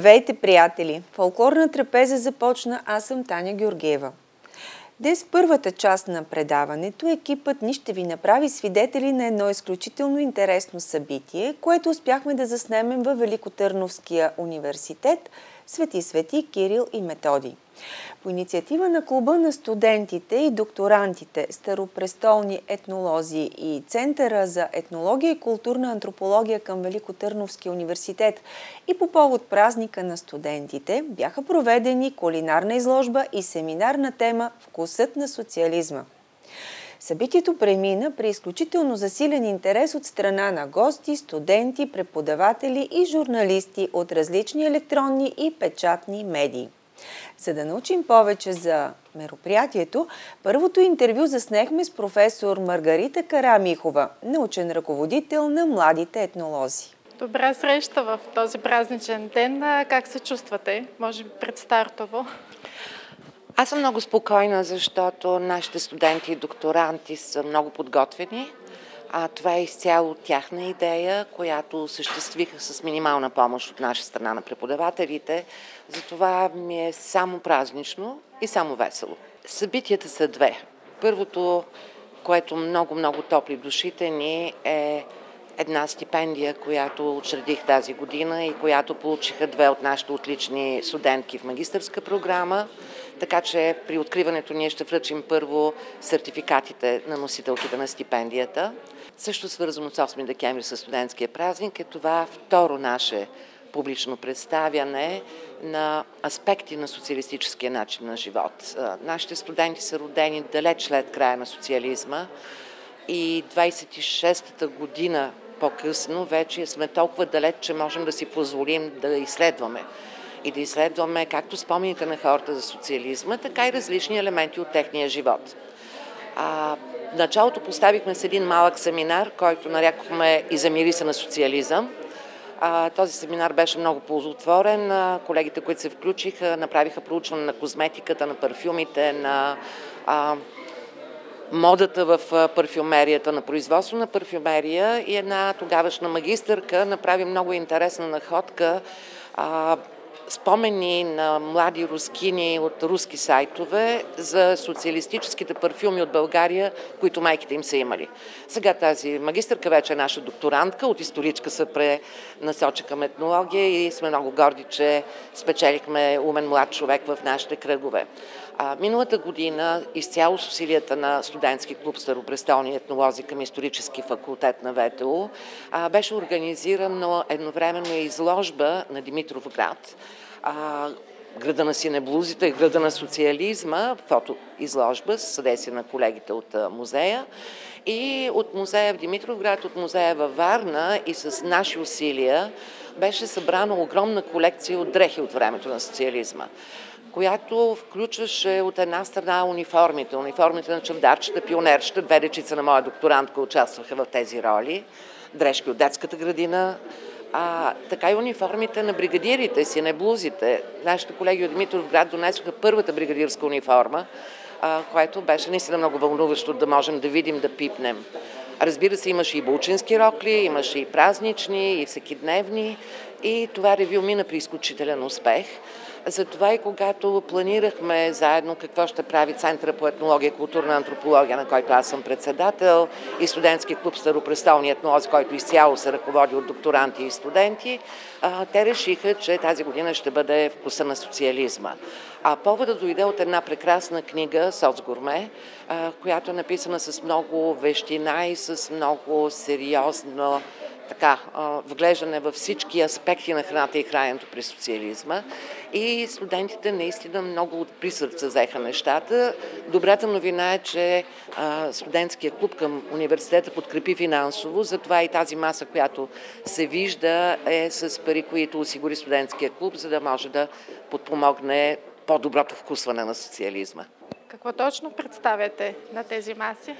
Здравейте, приятели! Фолклорна трапеза започна, аз съм Таня Георгиева. Днес първата част на предаването екипът ни ще ви направи свидетели на едно изключително интересно събитие, което успяхме да заснемем във Великотърновския университет Свети Свети Кирил и Методи. По инициатива на Клуба на студентите и докторантите, старопрестолни етнолози и Центъра за етнология и културна антропология към Великотърновския университет и по повод празника на студентите бяха проведени кулинарна изложба и семинар на тема «Вкусът на социализма». Събитието премина при изключително засилен интерес от страна на гости, студенти, преподаватели и журналисти от различни електронни и печатни медии. За да научим повече за мероприятието, първото интервю заснехме с професор Маргарита Карамихова, научен ръководител на младите етнолози. Добра среща в този празничен ден. Как се чувствате? Може би предстартово. Аз съм много спокойна, защото нашите студенти и докторанти са много подготвени. А това е изцяло тяхна идея, която осъществиха с минимална помощ от наша страна на преподавателите. Затова ми е само празнично и само весело. Събитията са две. Първото, което много-много топли душите ни е една стипендия, която учредих тази година и която получиха две от нашите отлични студентки в магистърска програма. Така че при откриването ние ще връчим първо сертификатите на носителките на стипендията. Също свързано с 8 декември с студентския празник е това второ наше публично представяне на аспекти на социалистическия начин на живот. Нашите студенти са родени далеч след края на социализма и 26-та година по-късно вече сме толкова далеч, че можем да си позволим да изследваме и да изследваме както спомените на хората за социализма, така и различни елементи от техния живот. А, в началото поставихме с един малък семинар, който нарекохме и за мириса на социализъм. А, този семинар беше много ползотворен. Колегите, които се включиха, направиха проучване на козметиката, на парфюмите, на а, модата в парфюмерията, на производство на парфюмерия и една тогавашна магистърка направи много интересна находка а, спомени на млади рускини от руски сайтове за социалистическите парфюми от България, които майките им са имали. Сега тази магистърка вече е наша докторантка, от историчка се пренасочи към етнология и сме много горди, че спечелихме умен млад човек в нашите кръгове. А, миналата година, изцяло с усилията на студентски клуб Старопрестолни етнолози към исторически факултет на ВТУ, а, беше организирана едновременно изложба на Димитров град, а, града на синеблузите и града на социализма, фотоизложба с съдействие на колегите от музея. И от музея в Димитровград, от музея във Варна и с наши усилия беше събрана огромна колекция от дрехи от времето на социализма която включваше от една страна униформите, униформите на чавдарчета, пионерчета, две дечица на моя докторантка участваха в тези роли, дрежки от детската градина, а, така и униформите на бригадирите си, не блузите. Нашите колеги от Димитров град донесоха първата бригадирска униформа, а, което беше наистина много вълнуващо да можем да видим, да пипнем. Разбира се, имаше и булчински рокли, имаше и празнични, и всекидневни. И това ревю мина при изключителен успех. Затова и когато планирахме заедно какво ще прави Центъра по етнология и културна антропология, на който аз съм председател, и студентски клуб Старопрестолни етнолози, който изцяло се ръководи от докторанти и студенти, те решиха, че тази година ще бъде вкуса на социализма. А поводът дойде от една прекрасна книга Соцгурме, която е написана с много вещина и с много сериозно така, вглеждане във всички аспекти на храната и храненето при социализма. И студентите наистина много от присърца взеха нещата. Добрата новина е, че студентския клуб към университета подкрепи финансово, затова и тази маса, която се вижда е с пари, които осигури студентския клуб, за да може да подпомогне по-доброто вкусване на социализма. Какво точно представяте на тези маси?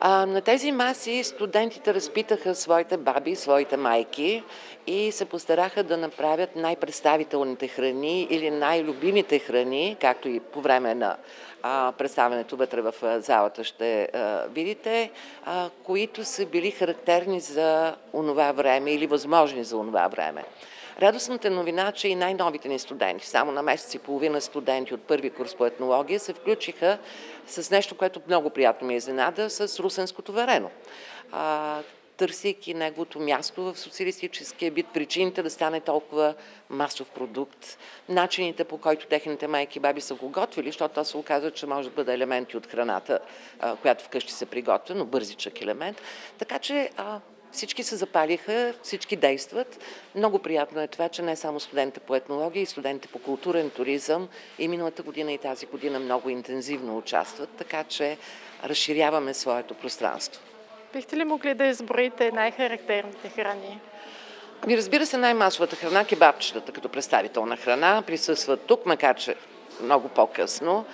А, на тези маси студентите разпитаха своите баби, своите майки и се постараха да направят най-представителните храни или най-любимите храни, както и по време на а, представянето вътре в залата ще а, видите, а, които са били характерни за онова време или възможни за онова време. Радостната новина, че и най-новите ни студенти, само на месец и половина студенти от първи курс по етнология, се включиха с нещо, което много приятно ми е изненада, с русенското варено търсейки неговото място в социалистическия бит, причините да стане толкова масов продукт, начините по който техните майки и баби са го готвили, защото то се оказва, че може да бъде елементи от храната, която вкъщи се приготвя, но бързичък елемент. Така че всички се запалиха, всички действат. Много приятно е това, че не само студентите по етнология и студентите по културен туризъм и миналата година и тази година много интензивно участват, така че разширяваме своето пространство. Бихте ли могли да изброите най-характерните храни? Ми разбира се, най-масовата храна, кебабчетата като представителна храна, присъстват тук, макар че много по-късно.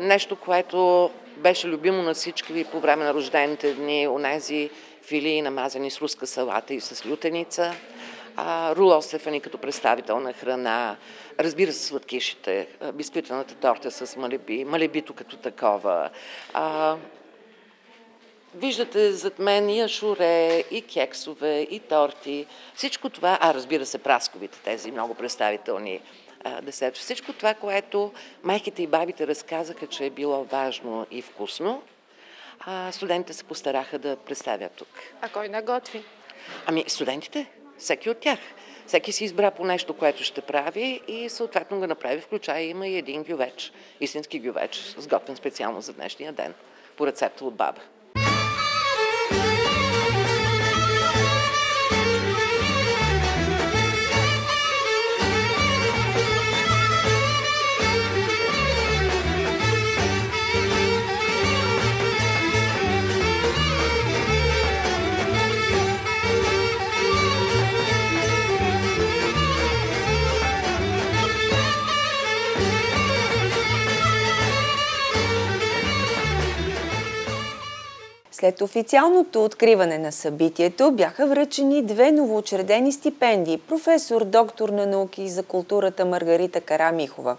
Нещо, което беше любимо на всички по време на рождените дни, онези филии намазани с руска салата и с лютеница. А, руло Стефани като представителна храна, разбира се, сладкишите, бисквитената торта с малеби, малебито като такова, а, Виждате зад мен и ашуре, и кексове, и торти. Всичко това, а разбира се, прасковите, тези много представителни десерти. Всичко това, което майките и бабите разказаха, че е било важно и вкусно, а студентите се постараха да представят тук. А кой наготви? Ами, студентите. Всеки от тях. Всеки си избра по нещо, което ще прави и съответно го направи, включая има и един гювеч, истински гювеч, сготвен специално за днешния ден, по рецепта от баба. След официалното откриване на събитието бяха връчени две новоочредени стипендии професор доктор на науки за културата Маргарита Карамихова.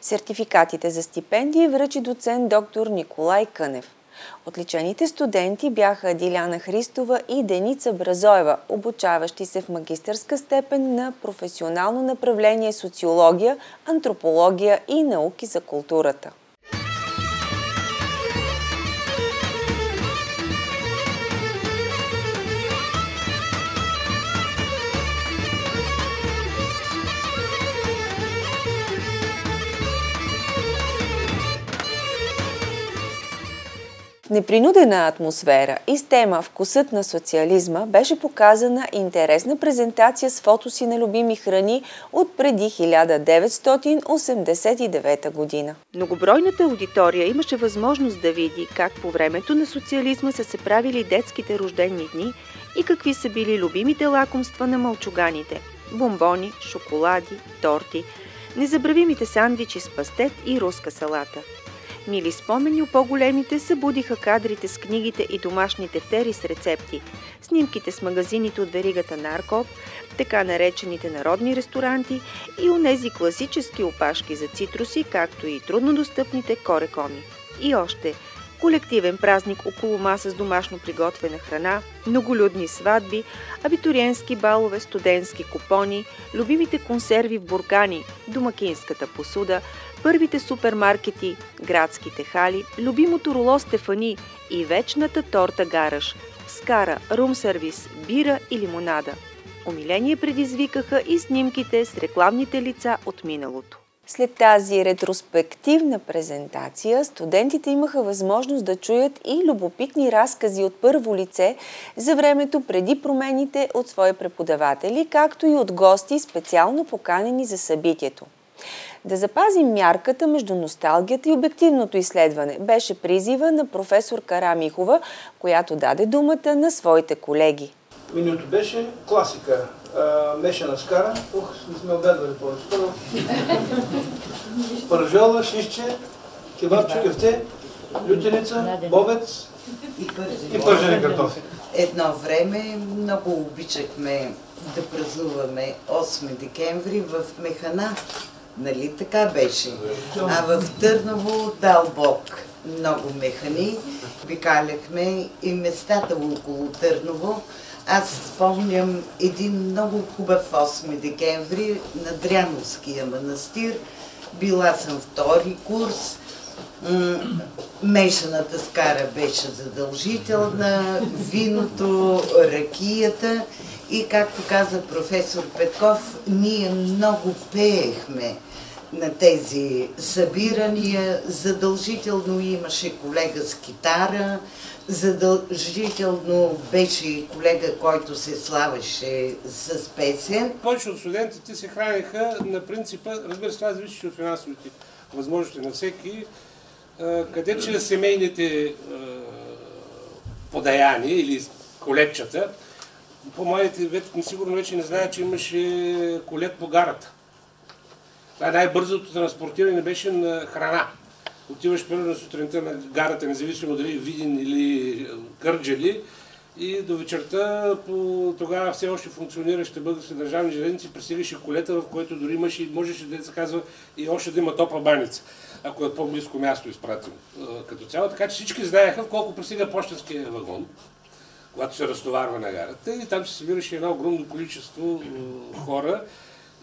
Сертификатите за стипендии връчи доцент доктор Николай Кънев. Отличените студенти бяха Диляна Христова и Деница Бразоева, обучаващи се в магистърска степен на професионално направление социология, антропология и науки за културата. Непринудена атмосфера и с тема Вкусът на социализма беше показана интересна презентация с фотоси на любими храни от преди 1989 година. Многобройната аудитория имаше възможност да види как по времето на социализма са се правили детските рождени дни и какви са били любимите лакомства на мълчуганите – бомбони, шоколади, торти, незабравимите сандвичи с пастет и руска салата – Мили спомени у по-големите събудиха кадрите с книгите и домашните втери с рецепти, снимките с магазините от веригата Наркоп, така наречените народни ресторанти и онези класически опашки за цитруси, както и труднодостъпните корекоми. И още – колективен празник около маса с домашно приготвена храна, многолюдни сватби, абитуриенски балове, студентски купони, любимите консерви в буркани, домакинската посуда – първите супермаркети, градските хали, любимото роло Стефани и вечната торта Гараш, скара, рум сервис, бира и лимонада. Умиление предизвикаха и снимките с рекламните лица от миналото. След тази ретроспективна презентация, студентите имаха възможност да чуят и любопитни разкази от първо лице за времето преди промените от свои преподаватели, както и от гости, специално поканени за събитието. Да запазим мярката между носталгията и обективното изследване беше призива на професор Карамихова, която даде думата на своите колеги. Менюто беше класика. Мешана скара. Ох, не сме обедвали повече. Пържола, шишче, кебабче, кефте, лютеница, бобец и пържени картофи. Едно време много обичахме да празнуваме 8 декември в Механа. Нали така беше? А в Търново дал Бог много механи. Викаляхме и местата около Търново. Аз спомням един много хубав 8 декември на Дряновския манастир. Била съм втори курс. Мешаната скара беше задължителна, виното, ракията и както каза професор Петков, ние много пеехме на тези събирания. Задължително имаше колега с китара, задължително беше и колега, който се славеше с песен. Повече от студентите се храниха на принципа, разбира се, това зависи от финансовите възможности на всеки, къде чрез семейните подаяния или колетчета, по-младите сигурно вече не знаят, че имаше колет по гарата. Това е най-бързото транспортиране беше на храна. Отиваш на сутринта на гарата, независимо дали Видин или Кърджали, и до вечерта по тогава все още функциониращите български държавни железници пристигаше колета, в което дори имаше, можеше да се казва и още да има топа баница, ако е по-близко място изпратим като цяло. Така че всички знаеха в колко пристига почтенския вагон, когато се разтоварва на гарата и там се събираше едно огромно количество хора,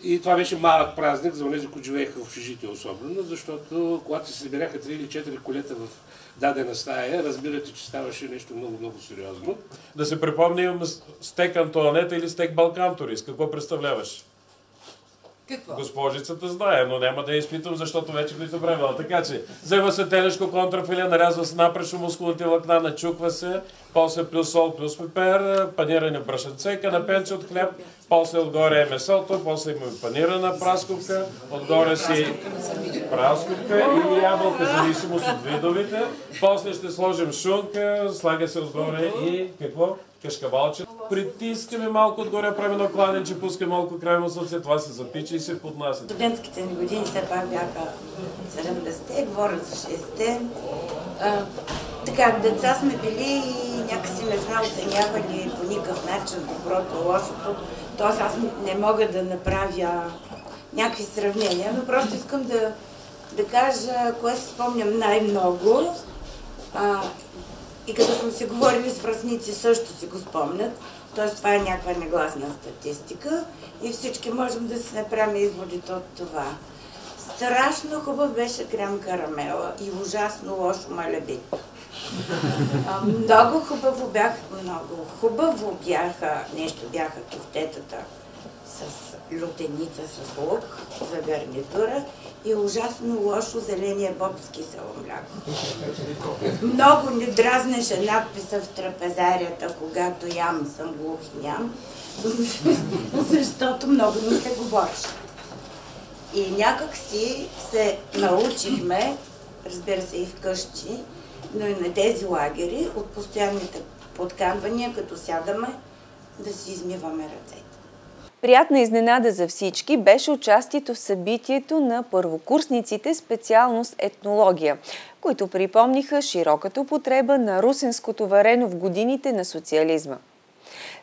и това беше малък празник за тези, които живееха в общежитие особено, защото когато се събираха 3 или 4 колета в дадена стая, разбирате, че ставаше нещо много, много сериозно. Да се припомним стек Антуанета или стек Балкан турист. Какво представляваш? Какво? Госпожицата знае, но няма да я изпитам, защото вече влиза време. Така че, взема се телешко контрафиле, нарязва се напречно мускулните влакна, начуква се, после плюс сол, плюс пепер, паниране брашенце, канапенце от хляб, после отгоре е месото, после има панирана прасковка, отгоре си прасковка и ябълка, зависимост от видовите. После ще сложим шунка, слага се отгоре и какво? Кашкавалче. Притискаме малко отгоре, правим на кладенче, пускаме малко крайно слънце, това се запича и се поднася. Студентските ни години все пак бяха 70-те, говоря за 60-те. Така, деца сме били и някакси не сме оценявали по никакъв начин доброто, лошото. Тоест аз не мога да направя някакви сравнения, но просто искам да, да кажа, кое си спомням най-много. И като сме си говорили с връзници, също си го спомнят. Т.е. това е някаква негласна статистика и всички можем да си направим изводите от това. Страшно хубав беше крем карамела и ужасно лошо малебито. Много хубаво бяха, много хубаво бяха, нещо бяха тофтетата с лютеница с лук за гарнитура и ужасно лошо зеления бобски мляко. Много ни дразнеше надписа в трапезарията, когато ям съм глух и ням, защото много ни се говореше. И някак си се научихме, разбира се и вкъщи, но и на тези лагери, от постоянните подканвания, като сядаме, да си измиваме ръцете. Приятна изненада за всички беше участието в събитието на първокурсниците специалност етнология, които припомниха широката употреба на русенското варено в годините на социализма.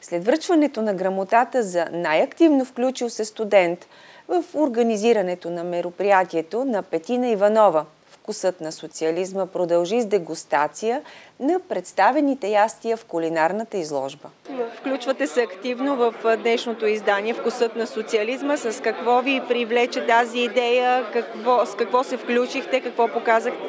След връчването на грамотата за най-активно включил се студент в организирането на мероприятието на Петина Иванова – Вкусът на социализма продължи с дегустация на представените ястия в кулинарната изложба. Включвате се активно в днешното издание Вкусът на социализма. С какво ви привлече тази идея? Какво, с какво се включихте? Какво показахте?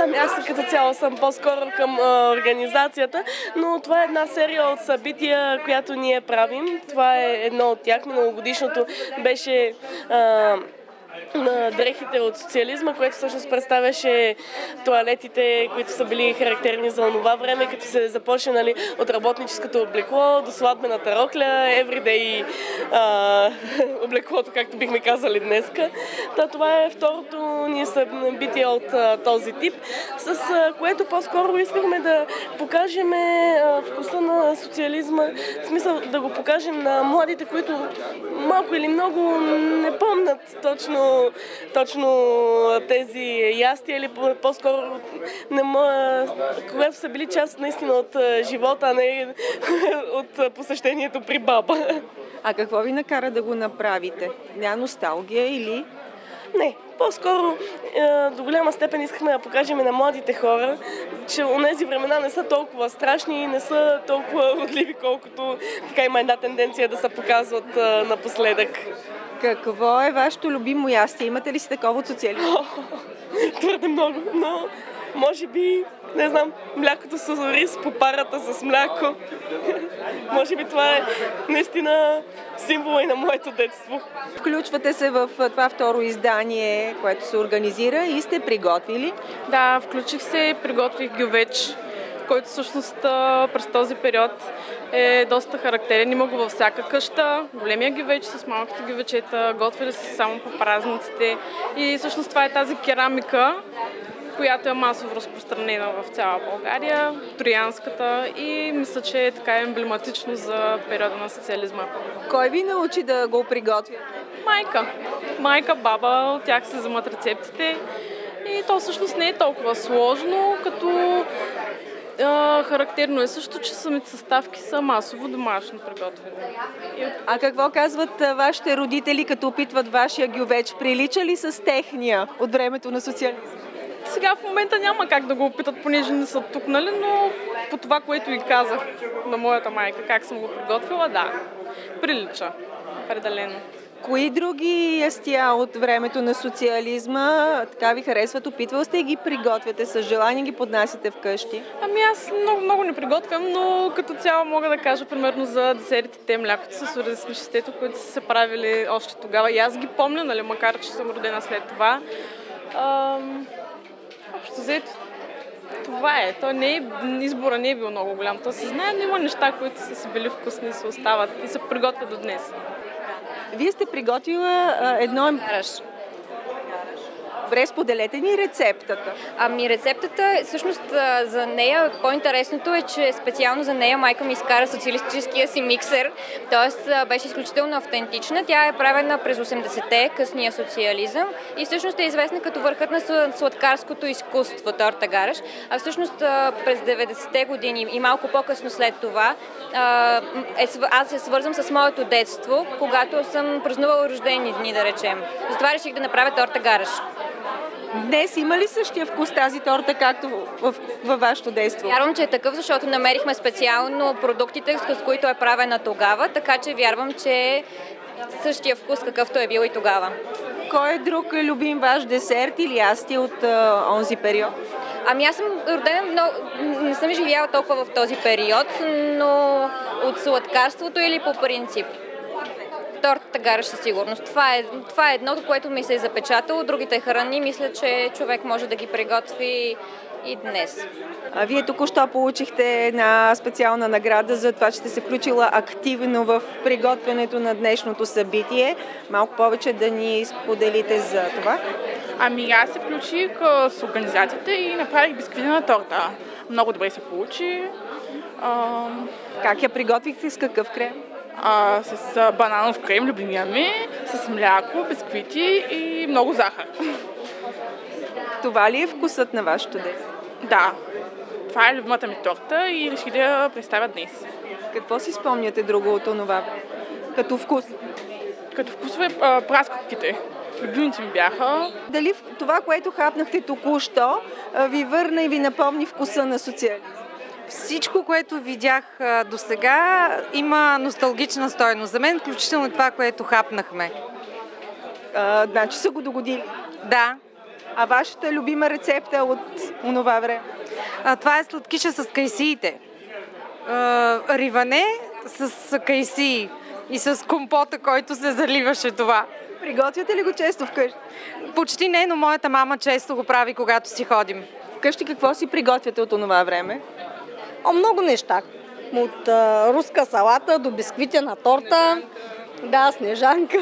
Ами аз като цяло съм по-скоро към а, организацията, но това е една серия от събития, която ние правим. Това е едно от тях. Миналогодишното беше а, на дрехите от социализма, което всъщност представяше туалетите, които са били характерни за това време, като се започне нали, от работническото облекло до сватбената рокля, everyday а, облеклото, както бихме казали днеска. Та, това е второто ни събитие от а, този тип, с а, което по-скоро искахме да покажем а, вкуса на социализма, в смисъл да го покажем на младите, които малко или много не помнят точно точно, тези ястия или по-скоро не ма, когато са били част наистина от живота, а не от посещението при баба. А какво ви накара да го направите? Ня носталгия или? Не, по-скоро е, до голяма степен искахме да покажем на младите хора, че у нези времена не са толкова страшни и не са толкова родливи, колкото така има една тенденция да се показват е, напоследък. Какво е вашето любимо ястие? Имате ли си такова от социализма? Твърде много, но може би, не знам, млякото с рис, попарата с мляко. може би това е наистина символа и на моето детство. Включвате се в това второ издание, което се организира и сте приготвили? Да, включих се, приготвих гювеч, който всъщност през този период е доста характерен. Има го във всяка къща. Големия гювеч с малките гювечета, готвили се само по празниците. И всъщност това е тази керамика, която е масово разпространена в цяла България, троянската и мисля, че е така емблематично за периода на социализма. Кой ви научи да го приготвя? Майка. Майка, баба, от тях се вземат рецептите. И то всъщност не е толкова сложно, като а, характерно е също, че самите съставки са масово домашно приготвени. А какво казват вашите родители, като опитват вашия гювеч? Прилича ли с техния от времето на социализма? Сега в момента няма как да го опитат, понеже не са тук, нали? но по това, което и казах на моята майка, как съм го приготвила, да, прилича. Определено. Кои други ястия от времето на социализма така ви харесват? Опитвал сте и ги приготвяте с желание, ги поднасяте вкъщи? Ами аз много, много не приготвям, но като цяло мога да кажа примерно за десертите, млякото с оризничестето, които са се правили още тогава. И аз ги помня, нали, макар че съм родена след това. Ам... Общо взето, това е. То не е, избора не е бил много голям. То се знае, но има неща, които са си били вкусни се остават и се приготвят до днес. Вие сте приготвила едно... Добре, споделете ни рецептата. Ами рецептата, всъщност за нея, по-интересното е, че специално за нея майка ми изкара социалистическия си миксер, т.е. беше изключително автентична. Тя е правена през 80-те, късния социализъм и всъщност е известна като върхът на сладкарското изкуство, торта гараш. А всъщност през 90-те години и малко по-късно след това е, аз се свързвам с моето детство, когато съм празнувала рождени дни, да речем. Затова реших да направя торта гараш. Днес има ли същия вкус тази торта, както в, във вашето детство? Вярвам, че е такъв, защото намерихме специално продуктите, с които е правена тогава, така че вярвам, че е същия вкус, какъвто е бил и тогава. Кой е друг любим ваш десерт или асти от а, онзи период? Ами аз съм родена много... Не съм живяла толкова в този период, но от сладкарството или по принцип тортата със сигурност. Това е, това е едното, което ми се е запечатало. Другите храни, мисля, че човек може да ги приготви и днес. А вие току-що получихте една специална награда за това, че сте се включила активно в приготвянето на днешното събитие. Малко повече да ни споделите за това. Ами аз се включих с организацията и направих бисквитена торта. Много добре се получи. А... Как я приготвихте? С какъв крем? А, с а, бананов крем, любимия ми, с мляко, бисквити и много захар. Това ли е вкусът на вашето детство? Да. Това е любимата ми торта и реших да я представя днес. Какво си спомняте друго от това Като вкус? Като вкусове праскотките. Любимите ми бяха. Дали това, което хапнахте току-що, ви върна и ви напомни вкуса на социализм? Всичко, което видях до сега, има носталгична стойност. За мен, включително това, което хапнахме. А, значи са го догодили? Да. А вашата любима рецепта от онова време? А, това е сладкиша с кайсиите. А, риване с кайсии и с компота, който се заливаше това. Приготвяте ли го често вкъщи? Почти не, но моята мама често го прави, когато си ходим. Вкъщи какво си приготвяте от онова време? О, много неща. От а, руска салата до бисквитена торта, да, снежанка.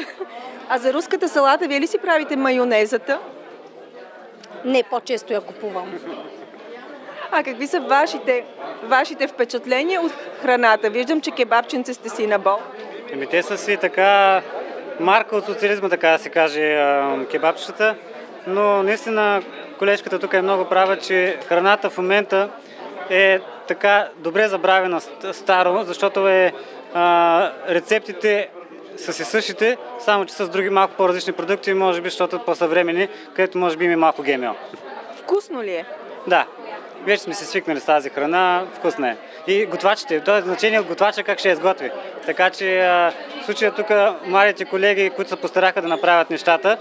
А за руската салата, вие ли си правите майонезата? Не, по-често я купувам. А какви са вашите, вашите впечатления от храната? Виждам, че кебабченце сте си на бол. Еми, те са си така марка от социализма, така да се каже, кебабчетата. Но наистина колежката тук е много права, че храната в момента е така добре забравена старо, защото е, а, рецептите са си същите, само че с други малко по-различни продукти, може би, защото по-съвремени, където може би има малко ГМО. Вкусно ли е? Да. Вече сме се свикнали с тази храна, вкусна е. И готвачите, то е значение от готвача как ще я изготви. Така че в случая тук младите колеги, които се постараха да направят нещата,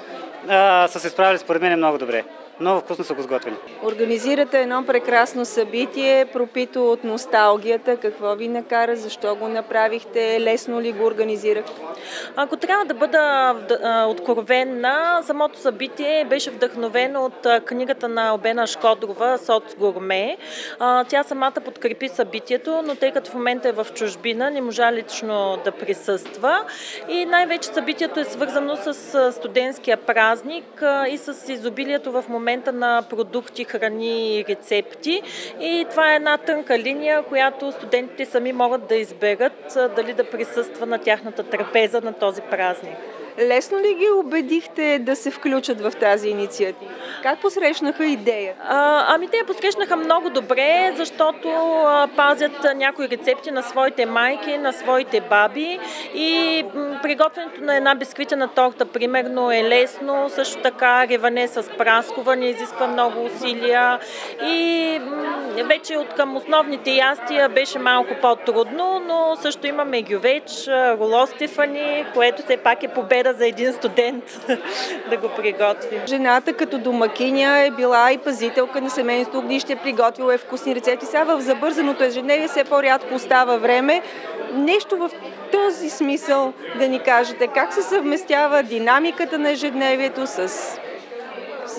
са се справили според мен много добре. Много вкусно са го сготвили. Организирате едно прекрасно събитие, пропито от носталгията. Какво ви накара? Защо го направихте? Лесно ли го организирахте? Ако трябва да бъда откровенна, самото събитие беше вдъхновено от книгата на Обена Шкодрова «Соц Гурме». Тя самата подкрепи събитието, но тъй като в момента е в чужбина, не можа лично да присъства. И най-вече събитието е свързано с студентския празник и с изобилието в момента момента на продукти, храни и рецепти. И това е една тънка линия, която студентите сами могат да изберат дали да присъства на тяхната трапеза на този празник. Лесно ли ги убедихте да се включат в тази инициатива? Как посрещнаха идея? А, ами те посрещнаха много добре, защото а, пазят някои рецепти на своите майки, на своите баби и м, приготвянето на една бисквитена торта, примерно, е лесно. Също така реване с праскова не изисква много усилия и м, вече от към основните ястия беше малко по-трудно, но също имаме гювеч, роло Стефани, което все пак е победа победа за един студент да го приготви. Жената като домакиня е била и пазителка на семейството огнище, приготвила е вкусни рецепти. Сега в забързаното ежедневие все по-рядко остава време. Нещо в този смисъл да ни кажете как се съвместява динамиката на ежедневието с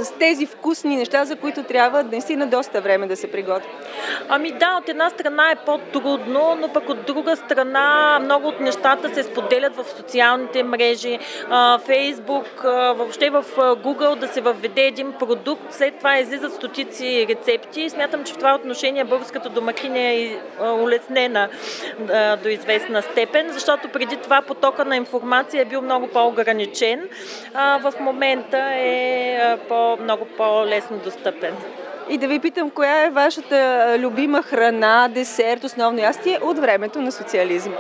с тези вкусни неща, за които трябва наистина доста време да се приготви? Ами да, от една страна е по-трудно, но пък от друга страна много от нещата се споделят в социалните мрежи, Фейсбук, въобще в Google да се въведе един продукт, след това излизат стотици рецепти. Смятам, че в това отношение българската домакиня е улеснена до известна степен, защото преди това потока на информация е бил много по-ограничен. В момента е по много по-лесно достъпен. И да ви питам, коя е вашата любима храна, десерт, основно ястие от времето на социализма?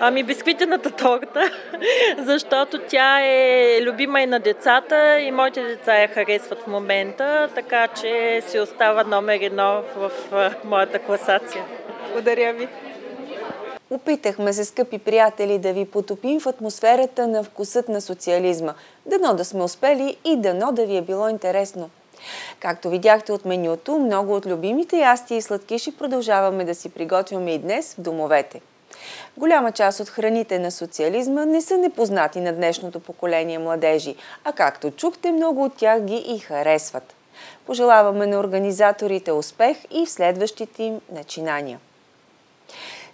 Ами бисквитената торта, защото тя е любима и на децата и моите деца я харесват в момента, така че си остава номер едно в моята класация. Благодаря ви. Опитахме се, скъпи приятели, да ви потопим в атмосферата на вкусът на социализма. Дано да сме успели и дано да ви е било интересно. Както видяхте от менюто, много от любимите ясти и сладкиши продължаваме да си приготвяме и днес в домовете. Голяма част от храните на социализма не са непознати на днешното поколение младежи, а както чухте, много от тях ги и харесват. Пожелаваме на организаторите успех и в следващите им начинания.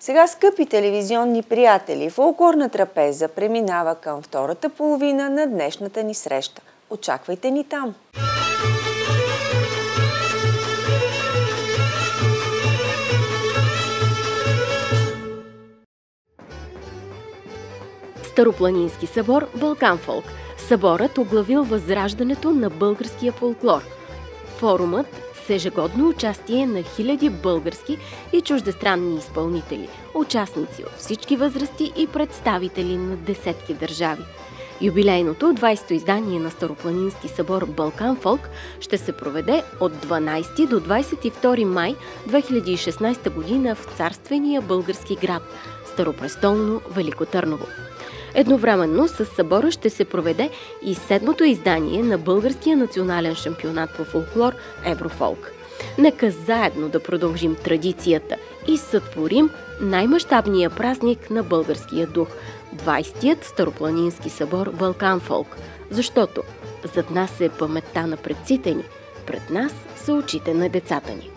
Сега, скъпи телевизионни приятели, фолклорна трапеза преминава към втората половина на днешната ни среща. Очаквайте ни там! Старопланински събор Балкан Фолк. Съборът оглавил възраждането на българския фолклор. Форумът ежегодно участие на хиляди български и чуждестранни изпълнители, участници от всички възрасти и представители на десетки държави. Юбилейното 20-то издание на Старопланински събор Балкан Фолк ще се проведе от 12 до 22 май 2016 година в царствения български град Старопрестолно Велико Търново. Едновременно с събора ще се проведе и седмото издание на Българския национален шампионат по фолклор Еврофолк. Нека заедно да продължим традицията и сътворим най-мащабния празник на българския дух – 20-тият Старопланински събор Балкан Фолк, защото зад нас е паметта на предците ни, пред нас са очите на децата ни.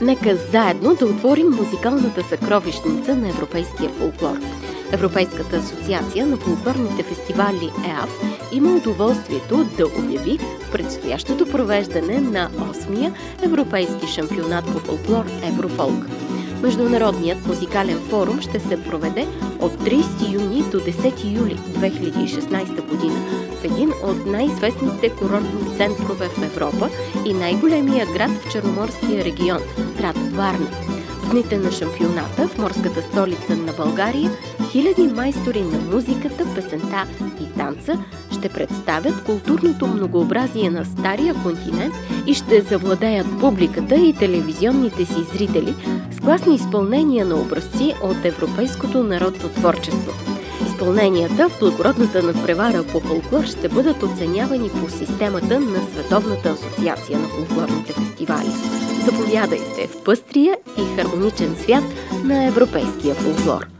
Нека заедно да отворим музикалната съкровищница на европейския фолклор – Европейската асоциация на фолклорните фестивали ЕАФ има удоволствието да обяви предстоящото провеждане на 8-я Европейски шампионат по фолклор Еврофолк. Международният музикален форум ще се проведе от 30 юни до 10 юли 2016 година в един от най-известните курортни центрове в Европа и най-големия град в Черноморския регион – град Варна. Дните на шампионата в морската столица на България, хиляди майстори на музиката, песента и танца ще представят културното многообразие на Стария континент и ще завладеят публиката и телевизионните си зрители с класни изпълнения на образци от европейското народно творчество. Изпълненията в благородната надпревара по фолклор ще бъдат оценявани по системата на Световната асоциация на фолклорните фестивали. Заповядайте в пъстрия и хармоничен свят на европейския фолклор.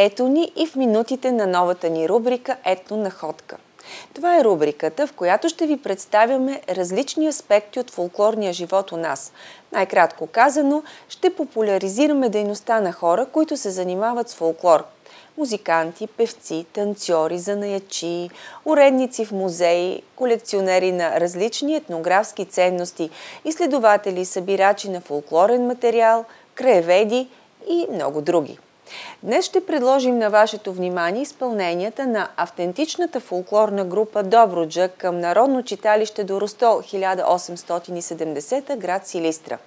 Ето ни и в минутите на новата ни рубрика Етно находка. Това е рубриката, в която ще ви представяме различни аспекти от фолклорния живот у нас. Най-кратко казано, ще популяризираме дейността на хора, които се занимават с фолклор. Музиканти, певци, танцори, занаячи, уредници в музеи, колекционери на различни етнографски ценности, изследователи, събирачи на фолклорен материал, краеведи и много други. Днес ще предложим на вашето внимание изпълненията на автентичната фолклорна група Добруджа към Народно читалище до Ростол 1870 град Силистра.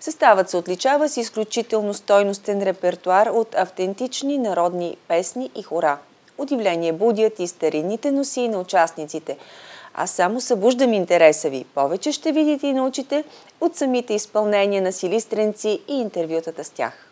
Съставът се отличава с изключително стойностен репертуар от автентични народни песни и хора. Удивление будят и старинните носи на участниците. Аз само събуждам интереса ви. Повече ще видите и научите от самите изпълнения на силистренци и интервютата с тях.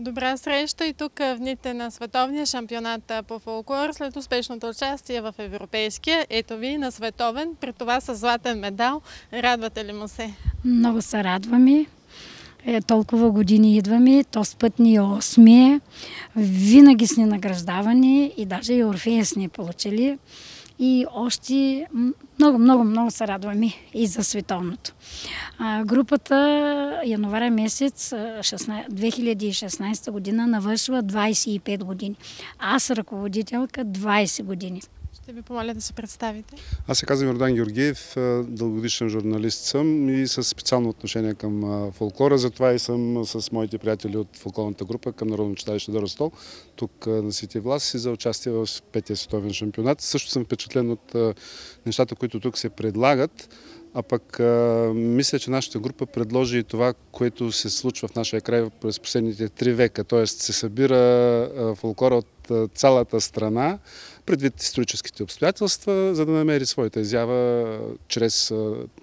Добра среща и тук в дните на световния шампионат по фолклор след успешното участие в европейския. Ето ви на световен, при това с златен медал. Радвате ли му се? Много се радваме. Е, толкова години идваме, то с път ни е осмие. Винаги сме награждавани и даже и Орфея сме получили. И още много, много, много се радваме и за световното. А, групата януаря месец 2016 година навършва 25 години. Аз ръководителка 20 години. Ще ви помоля да се представите. Аз се казвам Йордан Георгиев, дългогодишен журналист съм и с специално отношение към фолклора. Затова и съм с моите приятели от фолклорната група към Народно читалище Доростол, тук на Свети Влас и за участие в петия световен шампионат. Също съм впечатлен от нещата, които тук се предлагат. А пък мисля, че нашата група предложи и това, което се случва в нашия край през последните три века. Тоест се събира а, фолклора от цялата страна, предвид историческите обстоятелства, за да намери своята изява чрез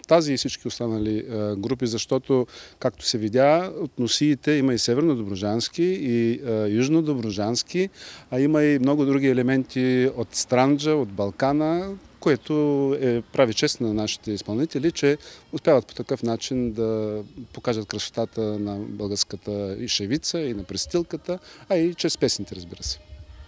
тази и всички останали групи, защото, както се видя, от носиите има и северно-доброжански, и южно-доброжански, а има и много други елементи от Странджа, от Балкана, което е прави чест на нашите изпълнители, че успяват по такъв начин да покажат красотата на българската и шевица, и на престилката, а и чрез песните, разбира се.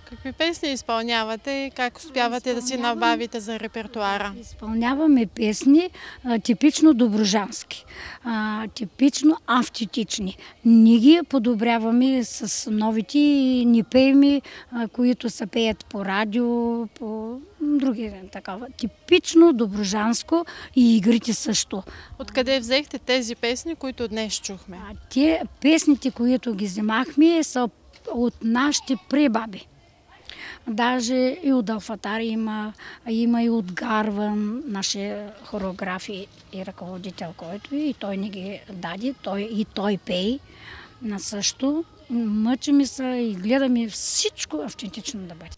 Какви песни изпълнявате и как успявате да си набавите за репертуара? Изпълняваме песни а, типично доброжански, а, типично автентични. Ние ги подобряваме с новите и ни пееми, а, които се пеят по радио, по други такава. Типично доброжанско и игрите също. Откъде взехте тези песни, които днес чухме? А, те песните, които ги вземахме, са от нашите пребаби. Даже и от Алфатар има, има и от Гарван, нашия хореограф и, ръководител, който и той ни ги даде, той, и той пей на също. Мъчим се и гледаме всичко автентично да бъде.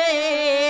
রে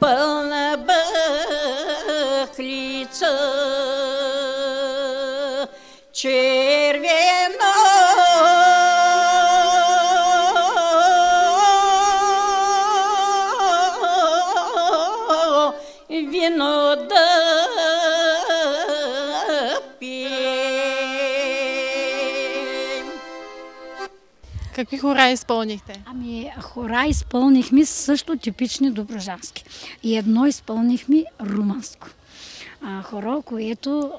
полно бахлицов. Какви хора изпълнихте? Ами, хора изпълнихме също типични доброжански. И едно изпълнихме румънско. А, хоро, което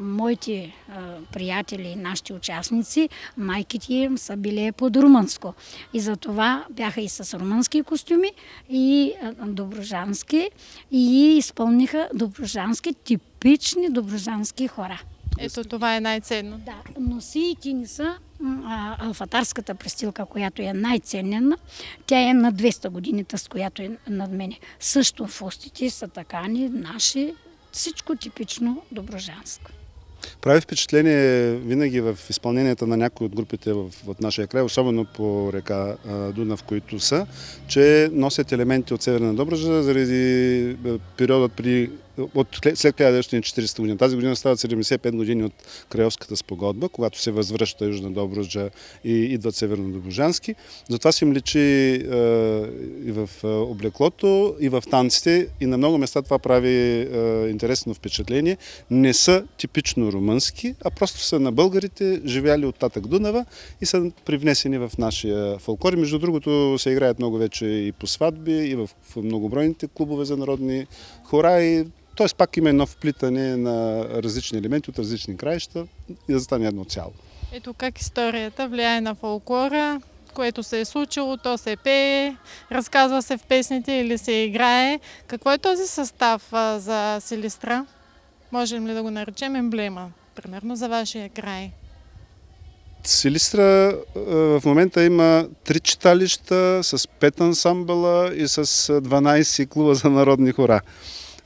моите а, приятели нашите участници, майките им са били под румънско. И затова бяха и с румънски костюми, и а, доброжански, и изпълниха доброжански, типични доброжански хора. Ето това е най-ценно. Да, носиите ни са а, алфатарската престилка, която е най-ценна. Тя е на 200 годините, с която е над мене. Също фустите са такани, наши, всичко типично доброжанско. Прави впечатление винаги в изпълненията на някои от групите в, от нашия край, особено по река Дунав, които са, че носят елементи от Северна Добруджа заради периодът при от след 1940 година. Тази година стават 75 години от Крайовската спогодба, когато се възвръща Южна Добруджа и идват Северно-Добруджански. Затова си им личи е, и в е, облеклото, и в танците, и на много места това прави е, интересно впечатление. Не са типично румънски, а просто са на българите, живяли от Татък Дунава и са привнесени в нашия фолклор. Между другото се играят много вече и по сватби, и в многобройните клубове за народни хора. И т.е. пак има едно вплитане на различни елементи от различни краища и да стане едно цяло. Ето как историята влияе на фолклора, което се е случило, то се пее, разказва се в песните или се играе. Какво е този състав за Силистра? Можем ли да го наречем емблема, примерно за вашия край? Силистра в момента има три читалища с пет ансамбъла и с 12 клуба за народни хора.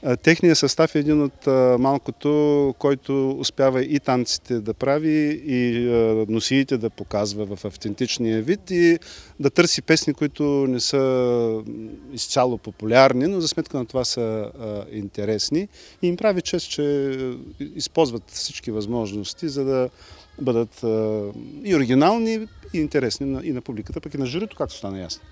Е, Техният състав е един от е, малкото, който успява и танците да прави, и е, носиите да показва в автентичния вид и да търси песни, които не са изцяло популярни, но за сметка на това са интересни. И им прави чест, че използват всички възможности, за да бъдат и оригинални, и интересни и на публиката, пък и на журито, както стана ясно.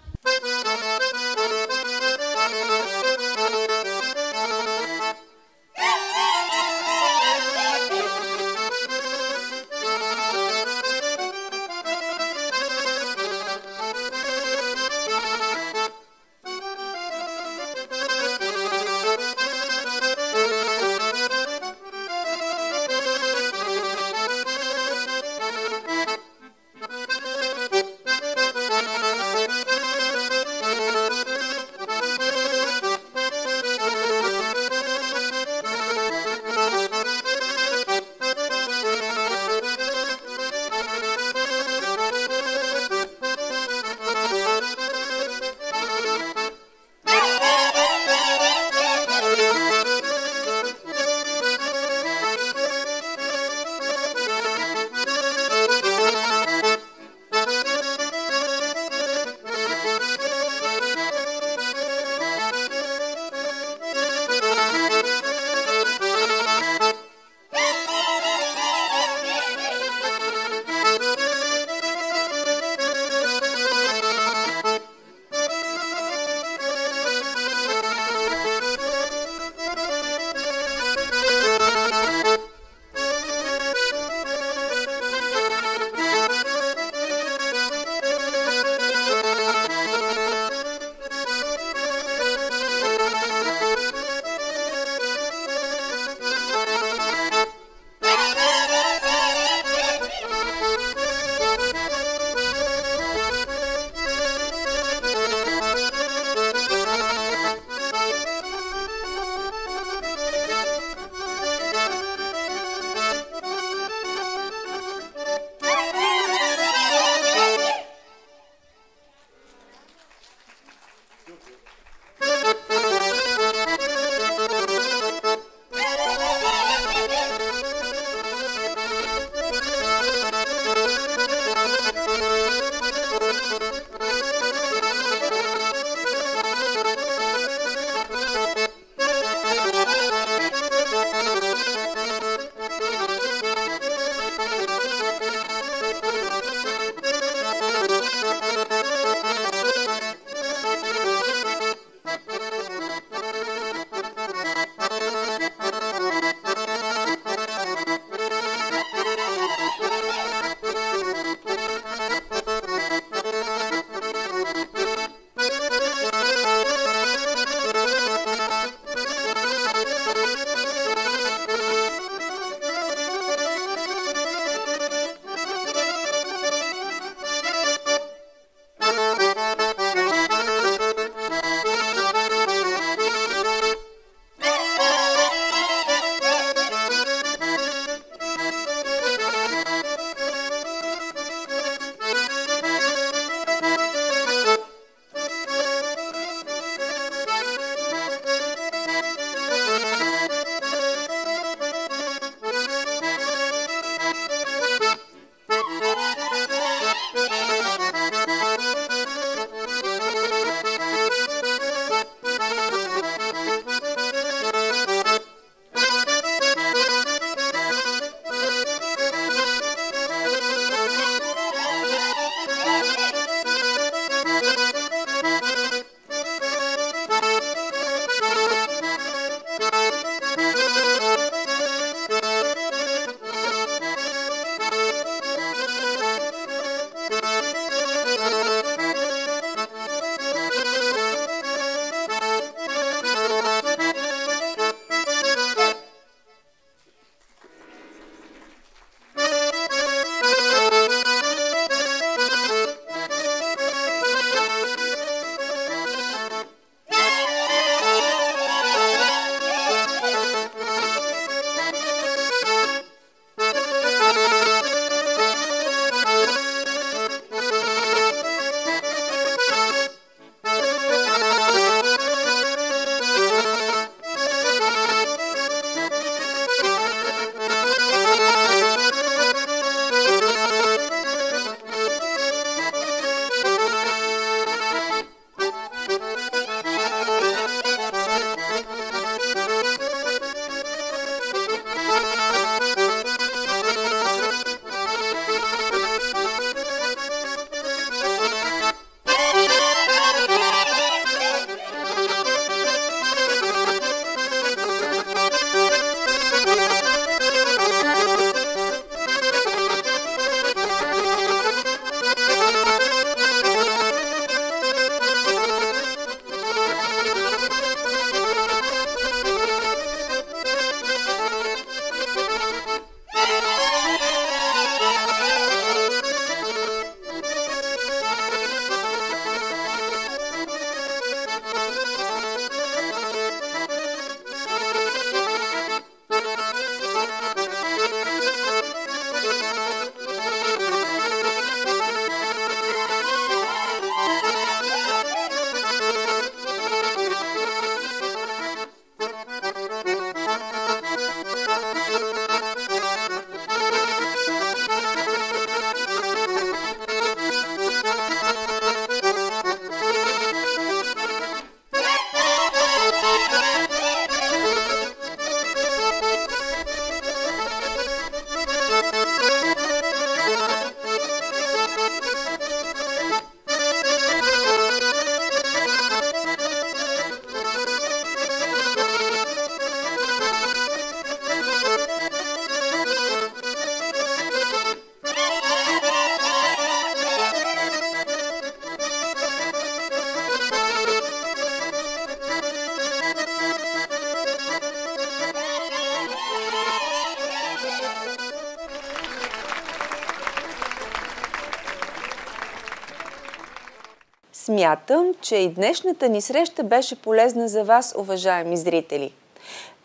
Смятам, че и днешната ни среща беше полезна за вас, уважаеми зрители.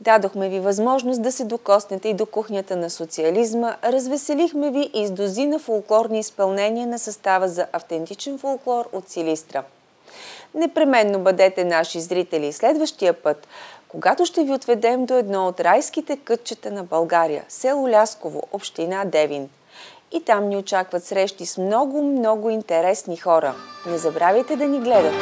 Дадохме ви възможност да се докоснете и до кухнята на социализма, развеселихме ви и с дозина фолклорни изпълнения на състава за автентичен фолклор от Силистра. Непременно бъдете наши зрители следващия път, когато ще ви отведем до едно от райските кътчета на България, село Лясково, община Девин. И там ни очакват срещи с много, много интересни хора. Не забравяйте да ни гледате!